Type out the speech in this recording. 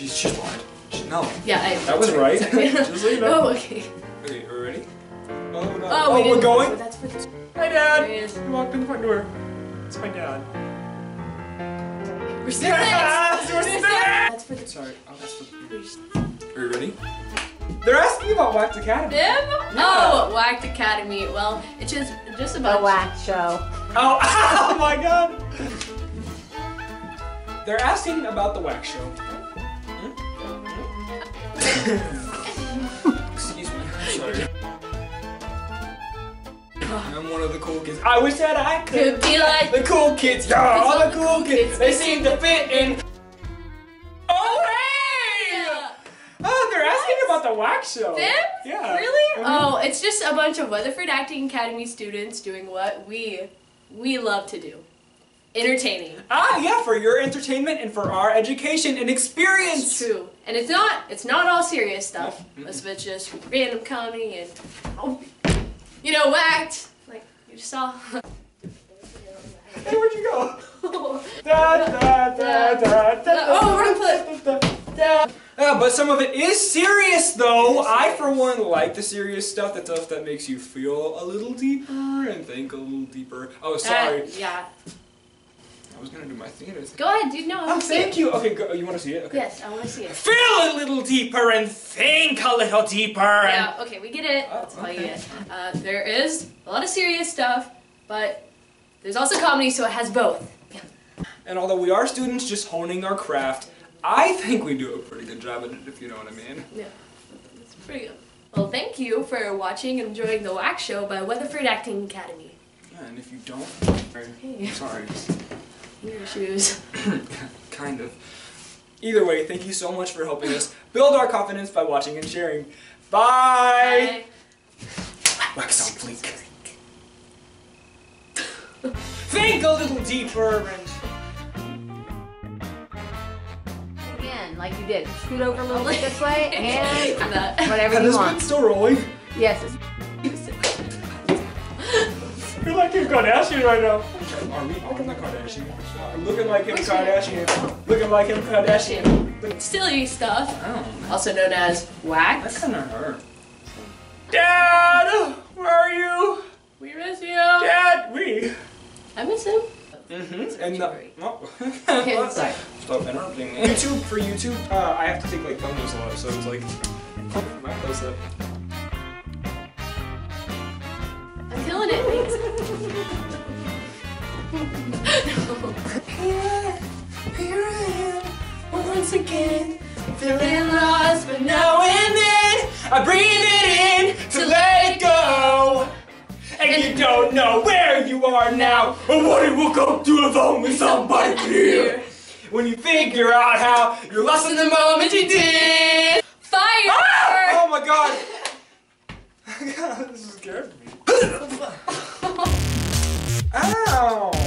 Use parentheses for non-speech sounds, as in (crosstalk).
She's she's blind. She, no. Yeah, I. That was right. (laughs) (laughs) Just so you know. Oh, okay. Okay, are we ready? Oh no. Oh, oh we we're didn't- going? That's for the. Hi, Dad. There he walked in the front door. It's my dad. We're still Yes, next. we're still- still- That's for the. Sorry. Oh, that's for. Are you ready? They're asking about WACT Academy. Them? Oh, WACT Academy. Well, it's just just about a WACT show. Oh, (laughs) oh my god! They're asking about the WACT show. Excuse me. I'm sorry. I'm one of the cool kids. I wish that I could Could be like. the cool kids. Yeah, all the cool kids. They seem to fit in. Oh hey! Oh, they're asking about the WACT show. Them? Yeah. Really? Mhm. Oh, it's just a bunch of Weatherford Acting Academy students doing what we we love to do. Entertaining. Ah, yeah, for your entertainment and for our education and experience. It's true. And it's not it's not all serious stuff. Most of it's just random comedy and oh, you know, whacked. Like you just saw. (laughs) Hey, where'd you go? (laughs) Da, da, da, da, da, Oh, da, da. Yeah, but some of it is serious, though. I, for one, like the serious stuff, the stuff that makes you feel a little deeper and think a little deeper. Oh, sorry. Uh, yeah. I was gonna do my theater thing. Go ahead, dude. No, I Oh, want to see thank it. you. Okay, go, you want to see it? Okay. Yes, I want to see it. Feel a little deeper and think a little deeper. And Yeah, okay, we get it. Oh, That's all you get. Uh, there is a lot of serious stuff, but there's also comedy, so it has both. And although we are students just honing our craft, I think we do a pretty good job at it, if you know what I mean. Yeah, it's pretty good. Well, thank you for watching and enjoying the WACT Show by Weatherford Acting Academy. Yeah, and if you don't, Hey. sorry. Your shoes. (coughs) kind of. Either way, thank you so much for helping us build our confidence by watching and sharing. Bye! Wax on fleek. Think a little deeper and. Again, like you did. Scoot over a little bit this way (laughs) and that. whatever Has you this been still rolling? Yes. It's- You're like Kim Kardashian right now. Are we on the Kardashian? Looking like Kim Kardashian. Looking like Kim Kardashian. Silly stuff, Oh, also known as wax. That's kind of her. Dad, where are you? We miss you. Dad, we. I miss him. Mm-hmm. And the. Sorry. Oh. Okay, (laughs) sorry. Stop interrupting me. YouTube for YouTube, uh, I have to take like thumbnails a lot, so it's like my close up. I'm feeling it. I breathe it in to let it go. And you don't know where you are now, or what it will come to if only somebody here. When you figure out how you're lost in the moment you did. Fire! Ah! Oh my god! God, (laughs) this is scared me. (laughs) Ow!